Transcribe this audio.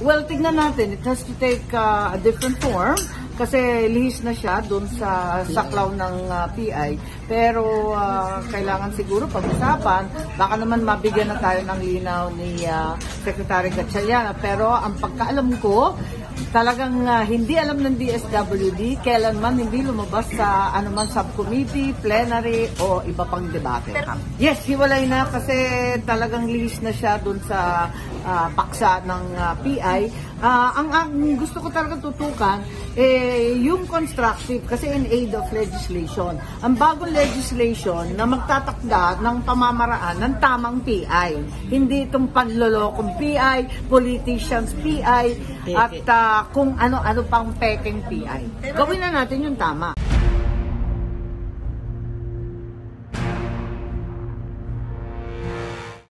Well, tignan natin. It has to take uh, a different form kasi lihis na siya doon sa saklaw ng uh, PI. Pero uh, kailangan siguro pag-usapan. Baka naman mabigyan na tayo ng linaw ni uh, Secretary Gatchalian. Pero ang pagkaalam ko, talagang uh, hindi alam ng DSWD kailanman hindi lumabas sa anuman subcommittee, plenary o iba pang debate. Yes, hiwalay na kasi talagang lihis na siya doon sa ah, paksa ng ah, PI. Ah, ang, ang gusto ko talaga tutukan, eh, yung constructive, kasi in aid of legislation, ang bagong legislation na magtatakda ng pamamaraan ng tamang PI. Hindi itong panlolokong PI, politicians PI, at ah, kung ano-ano pang peking PI. Gawin na natin yung tama.